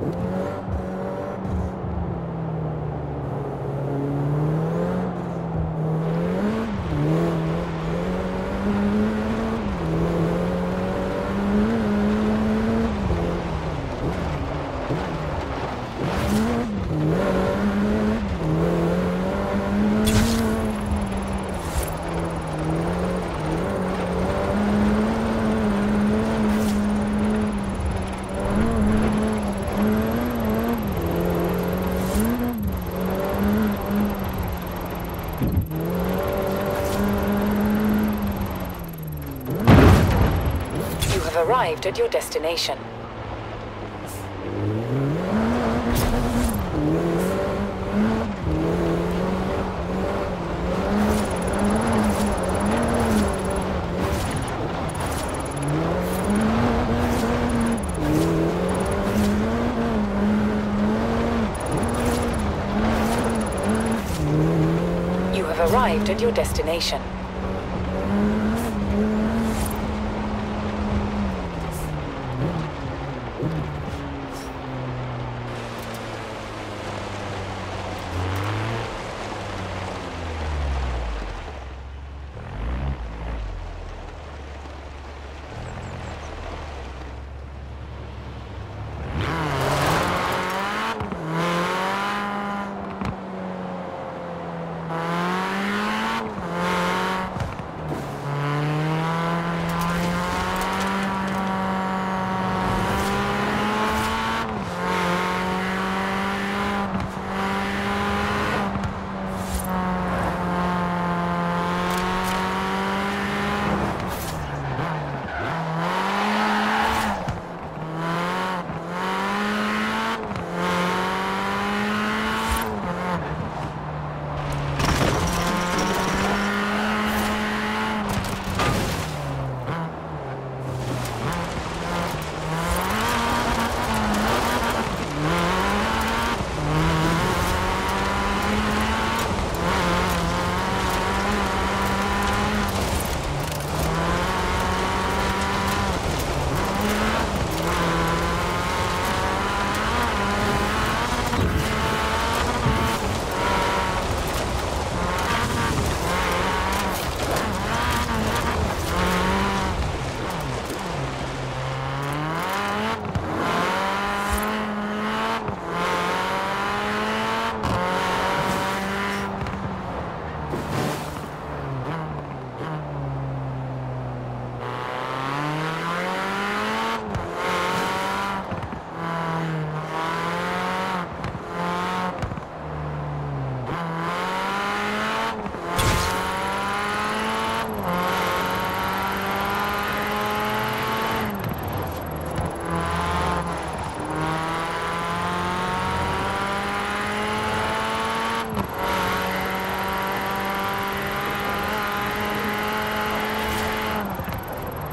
You have arrived at your destination. You have arrived at your destination.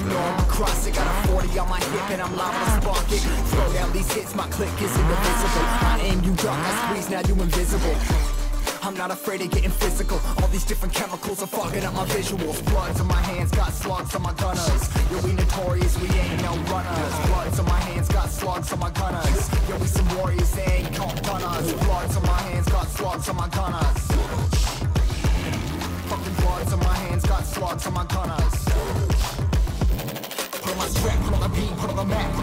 You know I'm across it. Got a 40 on my hip and I'm liable spark it. Slow down these hits, my click is indivisible. I aim you dark, I squeeze, now you invisible. I'm not afraid of getting physical. All these different chemicals are fogging up my visuals. Bloods on my hands, got slugs on my gunners. Yo, we notorious, we ain't no runners. Bloods on my hands, got slugs on my gunners. Yo, we some warriors, they ain't caught gunners. Bloods on my hands, got slugs on my gunners. Fucking bloods on my hands, got slugs on my gunners. Put on my strap, put on the beat, put on the map, put on